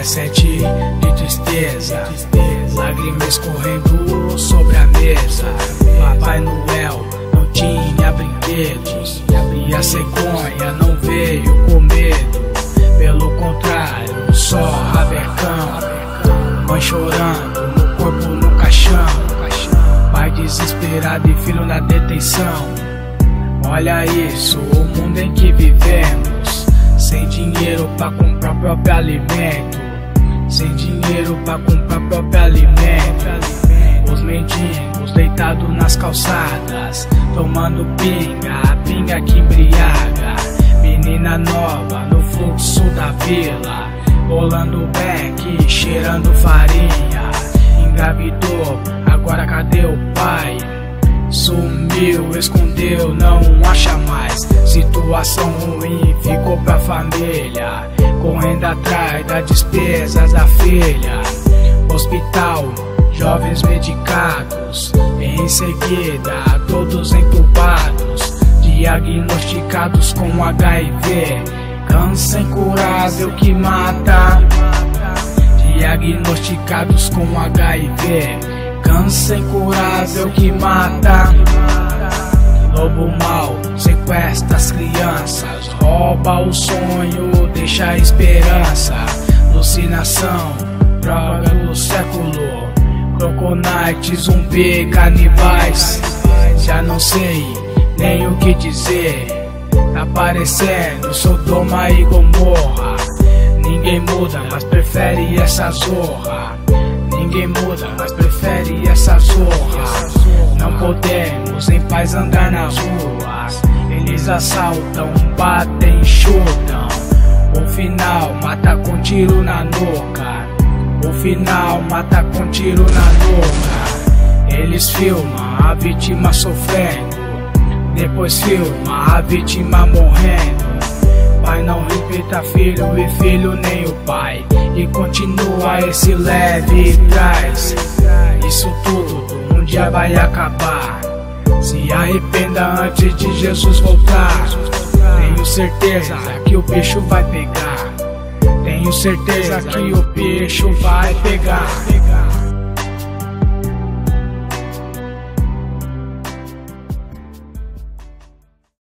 2017 de tristeza, lágrimas correndo sobre a mesa. Papai Noel não tinha brinquedos e a cegonha não veio com medo. Pelo contrário, só rabecão, mãe chorando no corpo no caixão, pai desesperado e filho na detenção. Olha isso, o mundo em que vivemos. Sem dinheiro pra comprar próprio alimento. Sem dinheiro pra comprar próprio alimento. Os mendigos deitados nas calçadas. Tomando pinga, a pinga que embriaga. Menina nova no fluxo da vila. Rolando beck, cheirando farinha. Engravidou, agora cadê o pai? Sumiu, escondeu, não acha mais. Situação ruim ficou pra família. Correndo atrás das despesas da filha. Hospital, jovens medicados. Em seguida, todos entubados. Diagnosticados com HIV. Câncer incurável que mata. Diagnosticados com HIV Câncer incurável que mata. Lobo mal sequestra as crianças, rouba o sonho, deixa a esperança. Alucinação, droga do século. Croconite, zumbi, canibais. Já não sei nem o que dizer. Tá parecendo Sodoma e Gomorra. Ninguém muda, mas prefere essa zorra. Ninguém muda, mas prefere essa zorra. Não podemos em paz andar nas ruas. Assaltam, batem, chutam. O final mata com tiro na nuca. O final mata com tiro na nuca. Eles filmam a vítima sofrendo. Depois filma a vítima morrendo. Pai não repita filho e filho nem o pai. E continua esse leve traz. Isso tudo um dia vai acabar. Se arrependa antes de Jesus voltar. Tenho certeza que o bicho vai pegar. Tenho certeza que o bicho vai pegar.